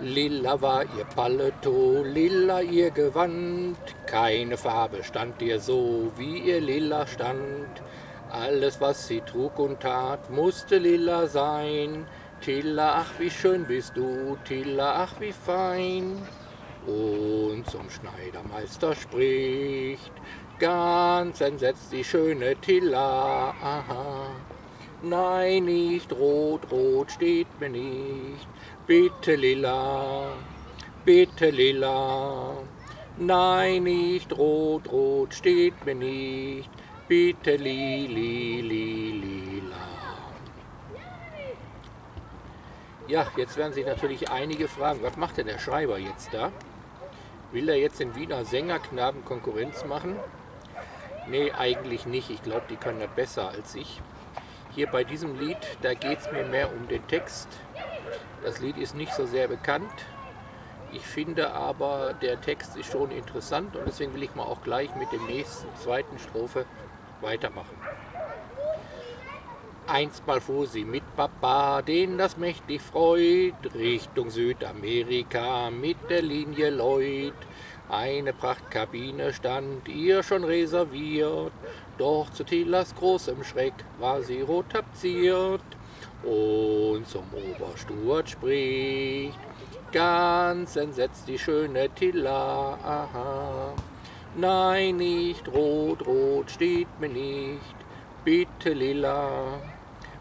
Lila war ihr Paletot, lila ihr Gewand, keine Farbe stand ihr so, wie ihr lila stand. Alles, was sie trug und tat, musste lila sein. Tilla, ach wie schön bist du, Tilla, ach wie fein. Und zum Schneidermeister spricht, ganz entsetzt die schöne Tilla, aha. Nein, nicht rot, rot steht mir nicht, Bitte lila, bitte lila. Nein, nicht rot, rot steht mir nicht. Bitte li, li, li, lila. Ja, jetzt werden sich natürlich einige fragen, was macht denn der Schreiber jetzt da? Will er jetzt den Wiener Sängerknaben Konkurrenz machen? Nee, eigentlich nicht. Ich glaube, die können das besser als ich. Hier bei diesem Lied, da geht es mir mehr um den Text das Lied ist nicht so sehr bekannt. Ich finde aber, der Text ist schon interessant und deswegen will ich mal auch gleich mit dem nächsten, zweiten Strophe weitermachen. Einstmal fuhr sie mit Papa, den das mächtig freut, Richtung Südamerika mit der Linie Lloyd. Eine Prachtkabine stand ihr schon reserviert, doch zu Tilas großem Schreck war sie rot tapeziert und zum Obersturt spricht ganz entsetzt die schöne Tilla. Aha. Nein, nicht rot, rot steht mir nicht, bitte lila,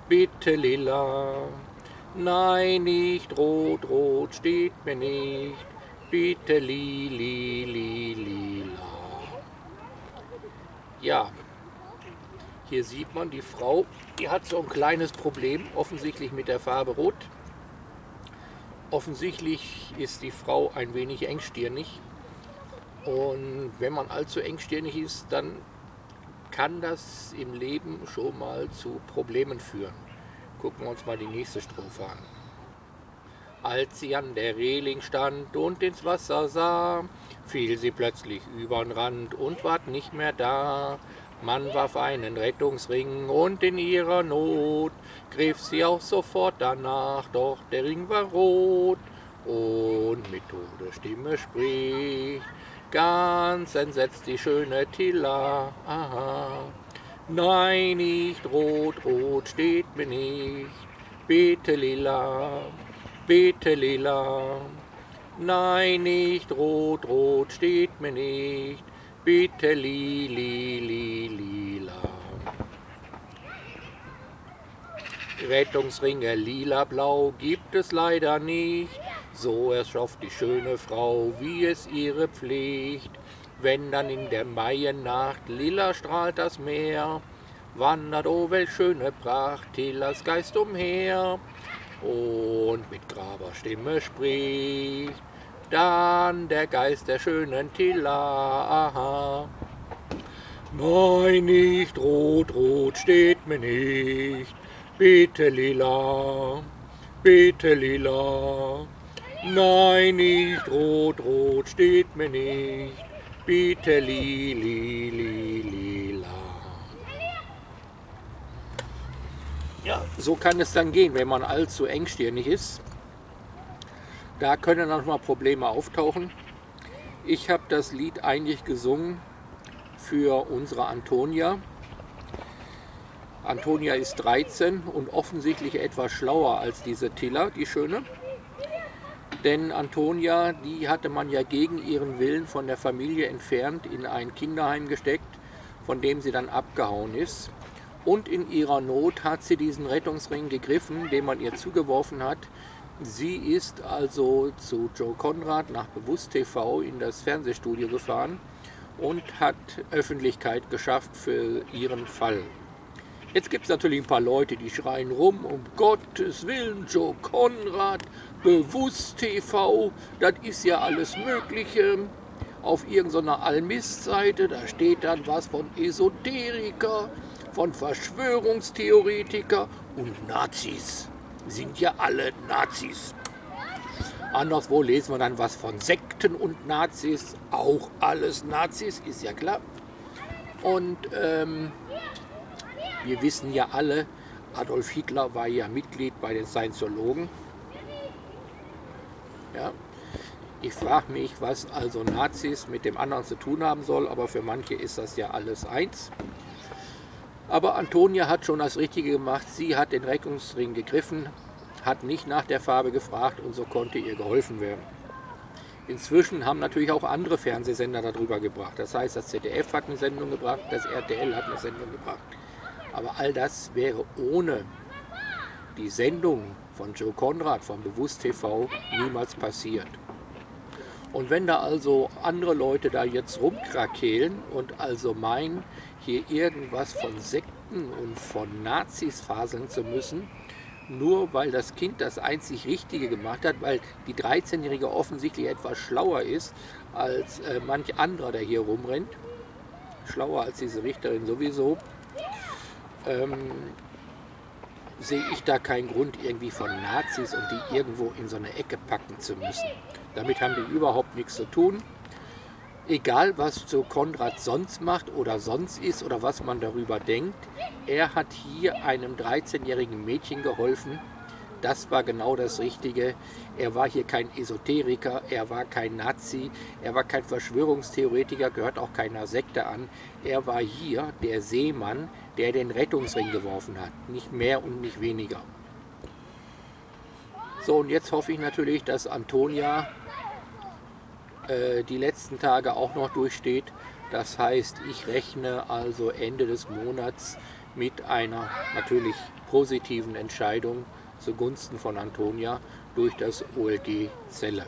bitte lila. Nein, nicht rot, rot steht mir nicht, bitte li, li, li, lila. Ja, hier sieht man die Frau, die hat so ein kleines Problem, offensichtlich mit der Farbe Rot. Offensichtlich ist die Frau ein wenig engstirnig. Und wenn man allzu engstirnig ist, dann kann das im Leben schon mal zu Problemen führen. Gucken wir uns mal die nächste Strophe an. Als sie an der Reling stand und ins Wasser sah, fiel sie plötzlich übern Rand und ward nicht mehr da. Man warf einen Rettungsring und in ihrer Not griff sie auch sofort danach, doch der Ring war rot und mit Todesstimme spricht ganz entsetzt die schöne Tilla. Aha. Nein, nicht rot, rot steht mir nicht, bitte lila, bitte lila. Nein, nicht rot, rot steht mir nicht, bitte li, li, li, lila. Rettungsringe lila-blau gibt es leider nicht, so erschafft die schöne Frau, wie es ihre Pflicht. Wenn dann in der Maiennacht lila strahlt das Meer, wandert, oh welch schöne Pracht, Tillas Geist umher und mit Graberstimme spricht dann der Geist der schönen Tilla. Aha. Nein, nicht rot, rot steht mir nicht, bitte lila, bitte lila. Nein, nicht rot, rot steht mir nicht, bitte li, li, li, lila. Ja, so kann es dann gehen, wenn man allzu engstirnig ist. Da können dann mal Probleme auftauchen. Ich habe das Lied eigentlich gesungen für unsere Antonia. Antonia ist 13 und offensichtlich etwas schlauer als diese Tilla, die Schöne. Denn Antonia, die hatte man ja gegen ihren Willen von der Familie entfernt in ein Kinderheim gesteckt, von dem sie dann abgehauen ist. Und in ihrer Not hat sie diesen Rettungsring gegriffen, den man ihr zugeworfen hat, Sie ist also zu Joe Conrad nach Bewusst TV in das Fernsehstudio gefahren und hat Öffentlichkeit geschafft für ihren Fall. Jetzt gibt es natürlich ein paar Leute, die schreien rum, um Gottes Willen, Joe Conrad, Bewusst TV, das ist ja alles Mögliche. Auf irgendeiner Almist-Seite, da steht dann was von Esoteriker, von Verschwörungstheoretiker und Nazis sind ja alle Nazis. Anderswo lesen wir dann was von Sekten und Nazis, auch alles Nazis, ist ja klar. Und ähm, wir wissen ja alle, Adolf Hitler war ja Mitglied bei den Scientologen. Ja? Ich frage mich, was also Nazis mit dem anderen zu tun haben soll, aber für manche ist das ja alles eins. Aber Antonia hat schon das Richtige gemacht. Sie hat den Reckungsring gegriffen, hat nicht nach der Farbe gefragt und so konnte ihr geholfen werden. Inzwischen haben natürlich auch andere Fernsehsender darüber gebracht. Das heißt, das ZDF hat eine Sendung gebracht, das RTL hat eine Sendung gebracht. Aber all das wäre ohne die Sendung von Joe Konrad von Bewusst TV niemals passiert. Und wenn da also andere Leute da jetzt rumkrakehlen und also meinen, hier irgendwas von Sekten und von Nazis faseln zu müssen, nur weil das Kind das einzig Richtige gemacht hat, weil die 13-Jährige offensichtlich etwas schlauer ist als äh, manch anderer, der hier rumrennt, schlauer als diese Richterin sowieso, ähm, sehe ich da keinen Grund irgendwie von Nazis und die irgendwo in so eine Ecke packen zu müssen. Damit haben die überhaupt nichts zu tun. Egal, was so Konrad sonst macht oder sonst ist oder was man darüber denkt, er hat hier einem 13-jährigen Mädchen geholfen. Das war genau das Richtige. Er war hier kein Esoteriker, er war kein Nazi, er war kein Verschwörungstheoretiker, gehört auch keiner Sekte an. Er war hier der Seemann, der den Rettungsring geworfen hat. Nicht mehr und nicht weniger. So, und jetzt hoffe ich natürlich, dass Antonia äh, die letzten Tage auch noch durchsteht. Das heißt, ich rechne also Ende des Monats mit einer natürlich positiven Entscheidung zugunsten von Antonia durch das OLG Zelle.